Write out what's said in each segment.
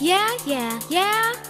Yeah, yeah, yeah.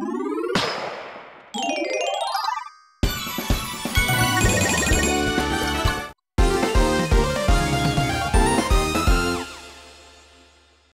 you